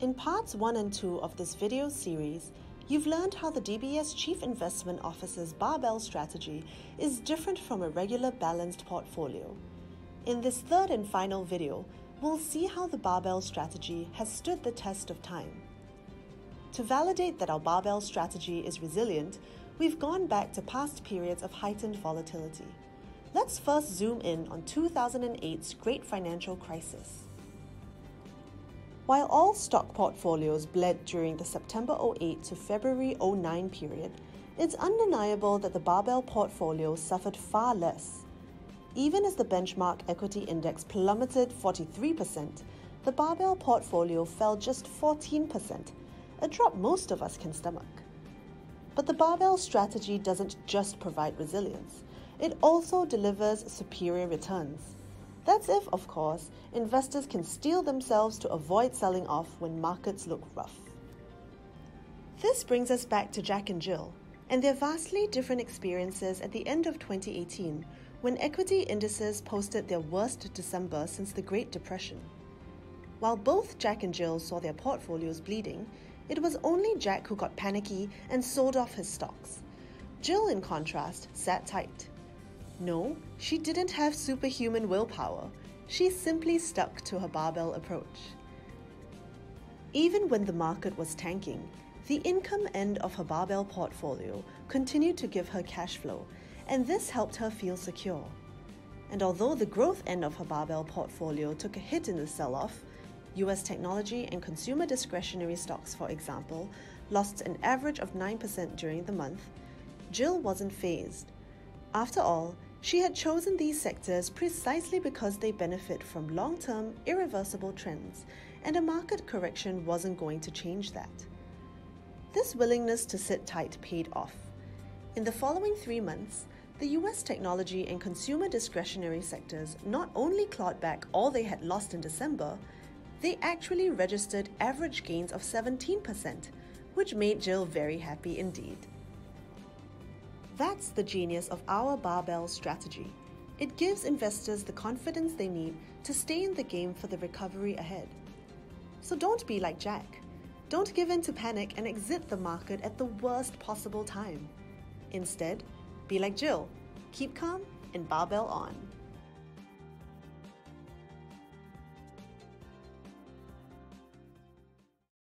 In parts 1 and 2 of this video series, you've learned how the DBS Chief Investment Officer's barbell strategy is different from a regular balanced portfolio. In this third and final video, we'll see how the barbell strategy has stood the test of time. To validate that our barbell strategy is resilient, we've gone back to past periods of heightened volatility. Let's first zoom in on 2008's great financial crisis. While all stock portfolios bled during the September 08 to February 09 period, it's undeniable that the barbell portfolio suffered far less. Even as the benchmark equity index plummeted 43%, the barbell portfolio fell just 14%, a drop most of us can stomach. But the barbell strategy doesn't just provide resilience, it also delivers superior returns. That's if, of course, investors can steel themselves to avoid selling off when markets look rough. This brings us back to Jack and Jill and their vastly different experiences at the end of 2018 when equity indices posted their worst December since the Great Depression. While both Jack and Jill saw their portfolios bleeding, it was only Jack who got panicky and sold off his stocks. Jill, in contrast, sat tight. No, she didn't have superhuman willpower. She simply stuck to her barbell approach. Even when the market was tanking, the income end of her barbell portfolio continued to give her cash flow, and this helped her feel secure. And although the growth end of her barbell portfolio took a hit in the sell off, US technology and consumer discretionary stocks, for example, lost an average of 9% during the month, Jill wasn't fazed. After all, she had chosen these sectors precisely because they benefit from long term, irreversible trends, and a market correction wasn't going to change that. This willingness to sit tight paid off. In the following three months, the US technology and consumer discretionary sectors not only clawed back all they had lost in December, they actually registered average gains of 17%, which made Jill very happy indeed. That's the genius of our barbell strategy. It gives investors the confidence they need to stay in the game for the recovery ahead. So don't be like Jack. Don't give in to panic and exit the market at the worst possible time. Instead, be like Jill. Keep calm and barbell on.